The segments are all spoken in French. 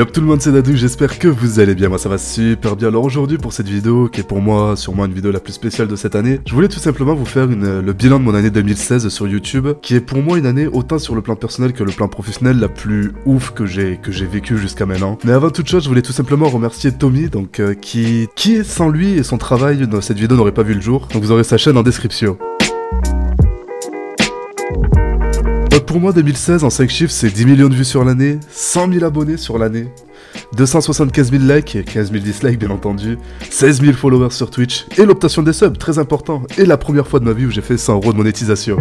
Yop tout le monde c'est Dadou, j'espère que vous allez bien, moi ça va super bien. Alors aujourd'hui pour cette vidéo, qui est pour moi sûrement une vidéo la plus spéciale de cette année, je voulais tout simplement vous faire le bilan de mon année 2016 sur YouTube, qui est pour moi une année autant sur le plan personnel que le plan professionnel la plus ouf que j'ai que j'ai vécu jusqu'à maintenant. Mais avant toute chose, je voulais tout simplement remercier Tommy, donc euh, qui, qui sans lui et son travail, dans cette vidéo n'aurait pas vu le jour. Donc vous aurez sa chaîne en description. Pour moi, 2016, en 5 chiffres, c'est 10 millions de vues sur l'année, 100 000 abonnés sur l'année, 275 000 likes et 15 000 dislikes, bien entendu, 16 000 followers sur Twitch, et l'optation des subs, très important, et la première fois de ma vie où j'ai fait 100 euros de monétisation.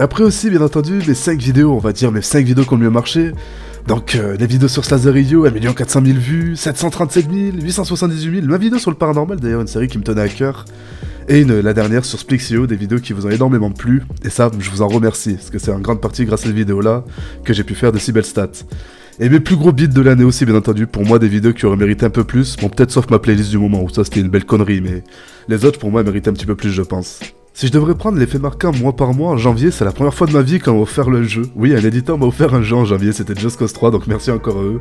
Après aussi, bien entendu, mes 5 vidéos, on va dire mes 5 vidéos qui ont le mieux marché. Donc, euh, des vidéos sur Slazario, 1 400 000 vues, 737 000, 878 000, ma vidéo sur le paranormal, d'ailleurs, une série qui me tenait à cœur. Et une, la dernière sur Splixio, des vidéos qui vous ont énormément plu. Et ça, je vous en remercie, parce que c'est en grande partie grâce à ces vidéos-là que j'ai pu faire de si belles stats. Et mes plus gros beats de l'année aussi, bien entendu, pour moi, des vidéos qui auraient mérité un peu plus. Bon, peut-être sauf ma playlist du moment, où ça c'était une belle connerie, mais les autres, pour moi, méritaient un petit peu plus, je pense. Si je devrais prendre l'effet marquant mois par mois, en janvier, c'est la première fois de ma vie qu'on m'a offert le jeu. Oui, un éditeur m'a offert un jeu en janvier, c'était Just Cause 3, donc merci encore à eux.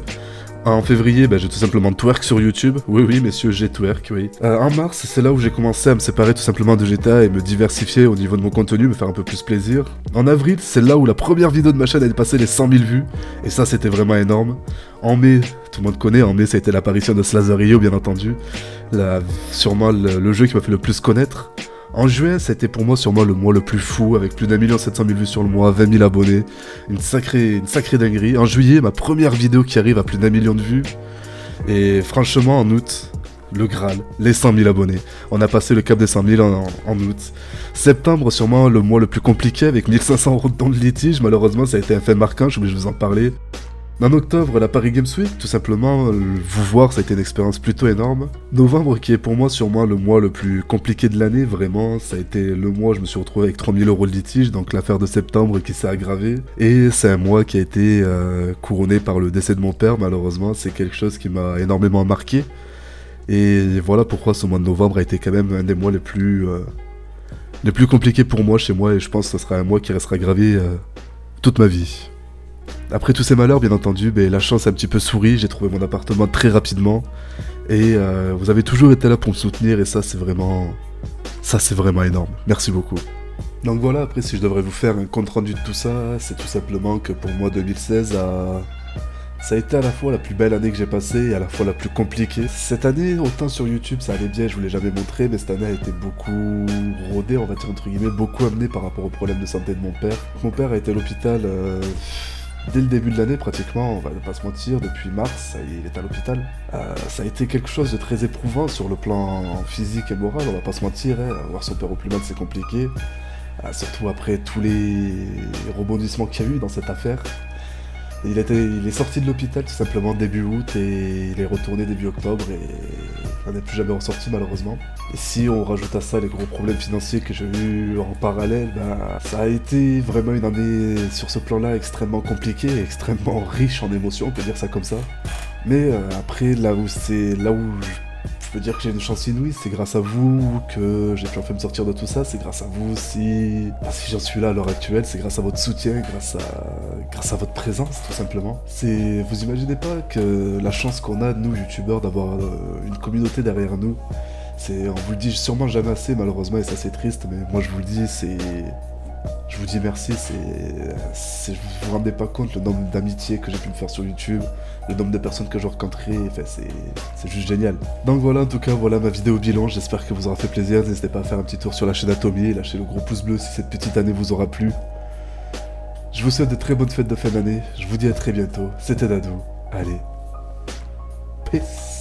En février, bah, j'ai tout simplement twerk sur YouTube. Oui, oui, messieurs, j'ai twerk, oui. Euh, en mars, c'est là où j'ai commencé à me séparer tout simplement de GTA et me diversifier au niveau de mon contenu, me faire un peu plus plaisir. En avril, c'est là où la première vidéo de ma chaîne a dépassé les 100 000 vues, et ça, c'était vraiment énorme. En mai, tout le monde connaît, en mai, ça a été l'apparition de Slazario, bien entendu. Sûrement le jeu qui m'a fait le plus connaître. En juin, c'était pour moi sûrement le mois le plus fou, avec plus d'un million sept cent mille vues sur le mois, 20 000 abonnés, une sacrée, une sacrée dinguerie. En juillet, ma première vidéo qui arrive à plus d'un million de vues. Et franchement, en août, le Graal, les 100 000 abonnés. On a passé le cap des 100 000 en, août. Septembre, sûrement le mois le plus compliqué, avec 1500 euros de litige. Malheureusement, ça a été un fait marquant, je voulais vous en parler. En octobre, la Paris Games Week, tout simplement, euh, vous voir, ça a été une expérience plutôt énorme. Novembre, qui est pour moi sûrement le mois le plus compliqué de l'année, vraiment, ça a été le mois où je me suis retrouvé avec 3000 euros de litige, donc l'affaire de septembre qui s'est aggravée. Et c'est un mois qui a été euh, couronné par le décès de mon père, malheureusement, c'est quelque chose qui m'a énormément marqué. Et voilà pourquoi ce mois de novembre a été quand même un des mois les plus, euh, les plus compliqués pour moi chez moi, et je pense que ce sera un mois qui restera gravé toute ma vie. Après tous ces malheurs, bien entendu, ben, la chance a un petit peu souri, j'ai trouvé mon appartement très rapidement. Et euh, vous avez toujours été là pour me soutenir et ça c'est vraiment... Ça c'est vraiment énorme. Merci beaucoup. Donc voilà, après si je devrais vous faire un compte rendu de tout ça, c'est tout simplement que pour moi 2016 a... Ça a été à la fois la plus belle année que j'ai passée et à la fois la plus compliquée. Cette année, autant sur YouTube, ça allait bien, je vous l'ai jamais montré, mais cette année a été beaucoup rodée, on va dire entre guillemets, beaucoup amenée par rapport aux problèmes de santé de mon père. Mon père a été à l'hôpital euh, dès le début de l'année pratiquement, on va pas se mentir, depuis mars, il est à l'hôpital. Euh, ça a été quelque chose de très éprouvant sur le plan physique et moral, on va pas se mentir, hein. voir son père au plus mal c'est compliqué, euh, surtout après tous les rebondissements qu'il y a eu dans cette affaire. Il, est sorti de l'hôpital tout simplement début août et il est retourné début octobre n'est plus jamais ressorti malheureusement. Et si on rajoute à ça les gros problèmes financiers que j'ai eu en parallèle, bah, ça a été vraiment une année sur ce plan-là extrêmement compliquée, extrêmement riche en émotions, on peut dire ça comme ça. Mais euh, après, là où c'est là où peux dire que j'ai une chance inouïe, c'est grâce à vous que j'ai pu enfin me sortir de tout ça, c'est grâce à vous si, si j'en suis là à l'heure actuelle, c'est grâce à votre soutien, grâce à, grâce à votre présence tout simplement. C'est, vous imaginez pas que la chance qu'on a, nous youtubeurs, d'avoir euh, une communauté derrière nous, c'est, on vous le dit sûrement jamais assez malheureusement et ça c'est triste, mais moi je vous le dis, c'est je vous dis merci, c'est, vous vous rendez pas compte le nombre d'amitiés que j'ai pu me faire sur YouTube, le nombre de personnes que j'ai rencontrées, enfin, c'est, juste génial. Donc voilà, en tout cas, voilà ma vidéo bilan, j'espère que vous aura fait plaisir, n'hésitez pas à faire un petit tour sur la chaîne Atomy et lâcher le gros pouce bleu si cette petite année vous aura plu. Je vous souhaite de très bonnes fêtes de fin d'année, je vous dis à très bientôt, c'était Dadou, allez, peace